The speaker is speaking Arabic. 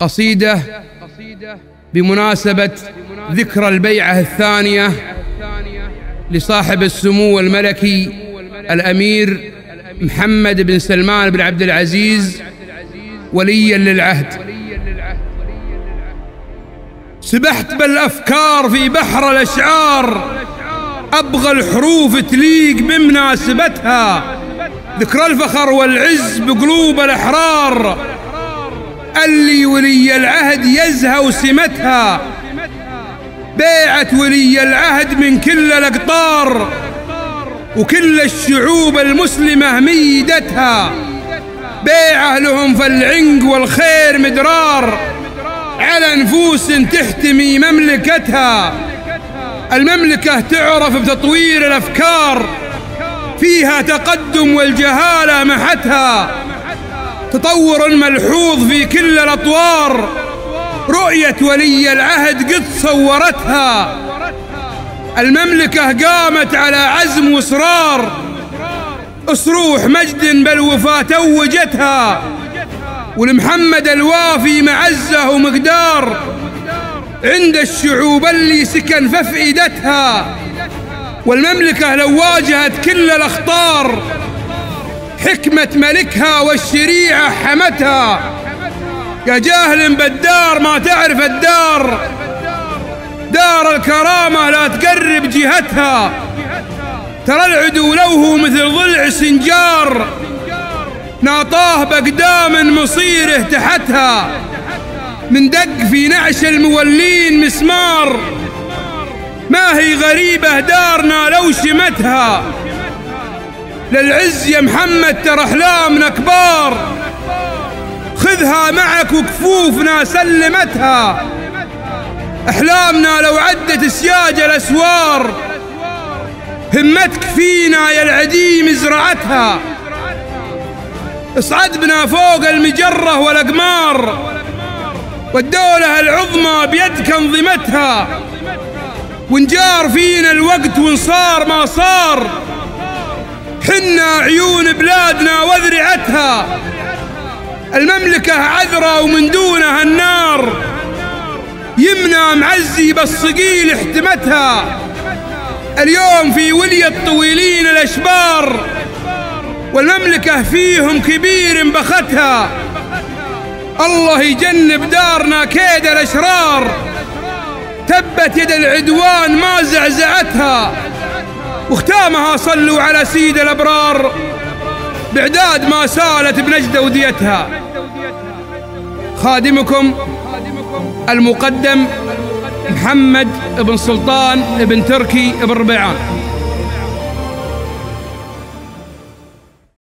قصيدة بمناسبة ذكرى البيعة الثانية لصاحب السمو الملكي الأمير محمد بن سلمان بن عبد العزيز وليا للعهد. سبحت بالأفكار في بحر الأشعار أبغى الحروف تليق بمناسبتها. ذكرى الفخر والعز بقلوب الأحرار اللي ولي العهد يزهى وسمتها بيعة ولي العهد من كل الأقطار وكل الشعوب المسلمة ميدتها. بيعة لهم فالعنق والخير مدرار على نفوس تحتمي مملكتها. المملكة تعرف بتطوير الأفكار فيها تقدم والجهالة محتها. تطور ملحوظ في كل الأطوار. رؤية ولي العهد قد صورتها. المملكة قامت على عزم وإصرار. أصروح مجد بالوفاة توجتها. ولمحمد الوافي معزة ومقدار عند الشعوب اللي سكن فافئدتها والمملكة لو واجهت كل الأخطار. حكمة ملكها والشريعة حمتها. يا جاهل بالدار ما تعرف الدار. دار الكرامة لا تقرب جهتها. ترى العدو لو هو مثل ضلع سنجار. ناطاه بقدام مصيره تحتها من دق في نعش المولين مسمار. ما هي غريبة دارنا لو شمتها. للعز يا محمد ترى أحلامنا كبار. خذها معك وكفوفنا سلمتها. أحلامنا لو عدت سياج الأسوار همتك فينا يا العديم زرعتها. اصعد بنا فوق المجرة والأقمار والدولة العظمى بيدك انظمتها. ونجار فينا الوقت ونصار ما صار. حنا عيون بلادنا وذرعتها المملكة عذرة ومن دونها النار. يمنى معزي بالصقيل احتمتها. اليوم في ولي الطويلين الأشبار. والمملكة فيهم كبير بختها. الله يجنب دارنا كيد الأشرار. تبت يد العدوان ما زعزعتها. واختامها صلوا على سيد الأبرار بعداد ما سالت بنجدة وديتها. خادمكم المقدم محمد بن سلطان بن تركي بن ربيعان.